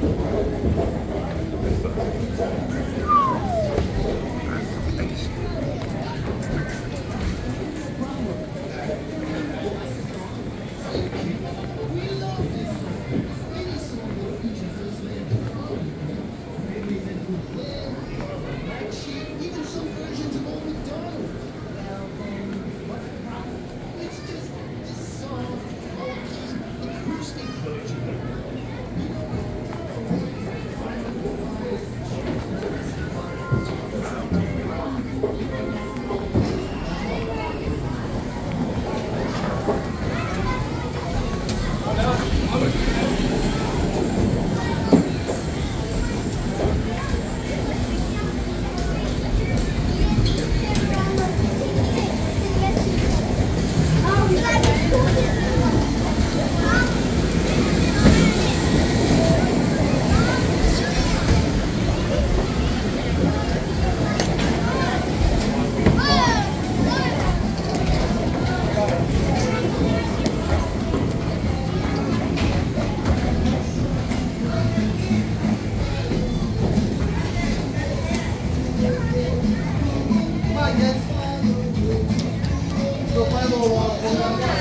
This side. Yo puedo